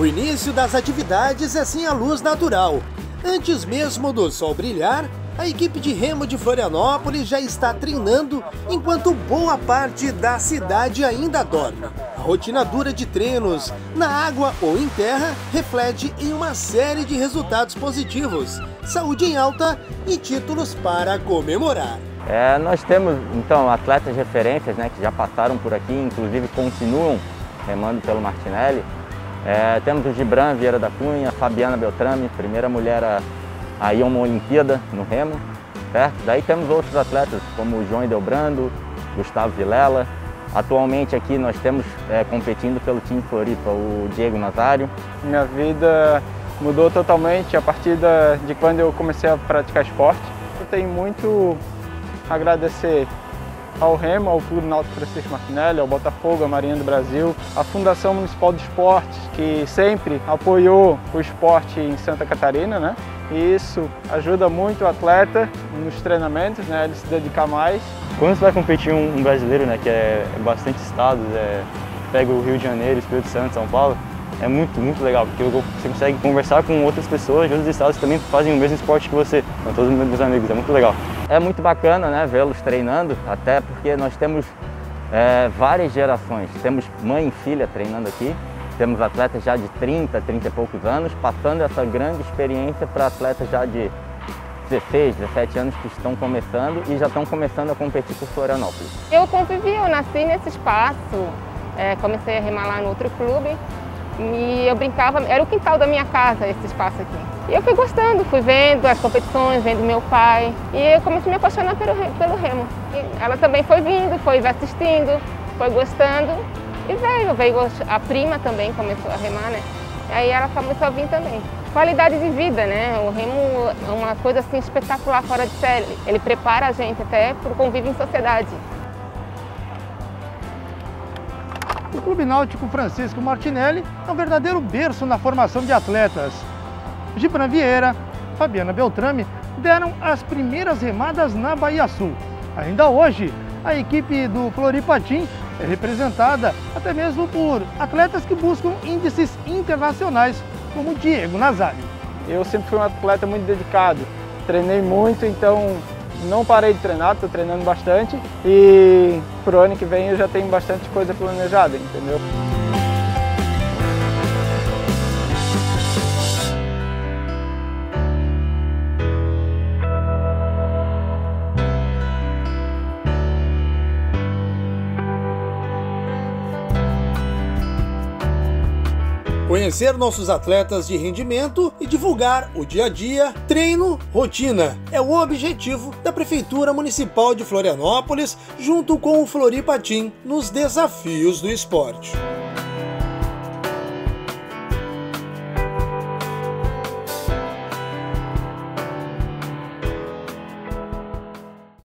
O início das atividades é sem a luz natural. Antes mesmo do sol brilhar, a equipe de remo de Florianópolis já está treinando, enquanto boa parte da cidade ainda dorme. A rotina dura de treinos, na água ou em terra, reflete em uma série de resultados positivos, saúde em alta e títulos para comemorar. É, nós temos, então, atletas referências né, que já passaram por aqui, inclusive continuam remando pelo Martinelli. É, temos o Gibran Vieira da Cunha, Fabiana Beltrame, primeira mulher a, a ir a uma Olimpíada no remo, certo? Daí temos outros atletas como o João Delbrando, Gustavo Vilela. Atualmente aqui nós temos é, competindo pelo time Floripa o Diego Nazário. Minha vida mudou totalmente a partir de quando eu comecei a praticar esporte. Eu tenho muito a agradecer ao Remo, ao Clube Náutico Francisco Martinelli, ao Botafogo, à Marinha do Brasil, à Fundação Municipal de Esportes, que sempre apoiou o esporte em Santa Catarina, né? E isso ajuda muito o atleta nos treinamentos, né? Ele se dedicar mais. Quando você vai competir um brasileiro, né, que é bastante estados, é, pega o Rio de Janeiro, Espírito Santo, São Paulo, é muito, muito legal, porque você consegue conversar com outras pessoas de outros estados que também fazem o mesmo esporte que você, com todos os meus amigos, é muito legal. É muito bacana né, vê-los treinando, até porque nós temos é, várias gerações. Temos mãe e filha treinando aqui, temos atletas já de 30, 30 e poucos anos, passando essa grande experiência para atletas já de 16, 17 anos que estão começando e já estão começando a competir por Florianópolis. Eu convivi, eu nasci nesse espaço, é, comecei a remar lá no outro clube e eu brincava, era o quintal da minha casa esse espaço aqui. E eu fui gostando, fui vendo as competições, vendo meu pai. E eu comecei a me apaixonar pelo, pelo remo. E ela também foi vindo, foi assistindo, foi gostando. E veio, veio a prima também começou a remar, né? Aí ela começou a vir também. Qualidade de vida, né? O remo é uma coisa assim espetacular fora de série. Ele prepara a gente até para o convívio em sociedade. O Clube Náutico Francisco Martinelli é um verdadeiro berço na formação de atletas. Gibran Vieira, Fabiana Beltrame deram as primeiras remadas na Bahia Sul. Ainda hoje, a equipe do Floripatim é representada até mesmo por atletas que buscam índices internacionais, como Diego Nazário. Eu sempre fui um atleta muito dedicado, treinei muito, então não parei de treinar, estou treinando bastante e para o ano que vem eu já tenho bastante coisa planejada, entendeu? Conhecer nossos atletas de rendimento e divulgar o dia a dia, treino, rotina. É o objetivo da Prefeitura Municipal de Florianópolis, junto com o Floripatim, nos desafios do esporte.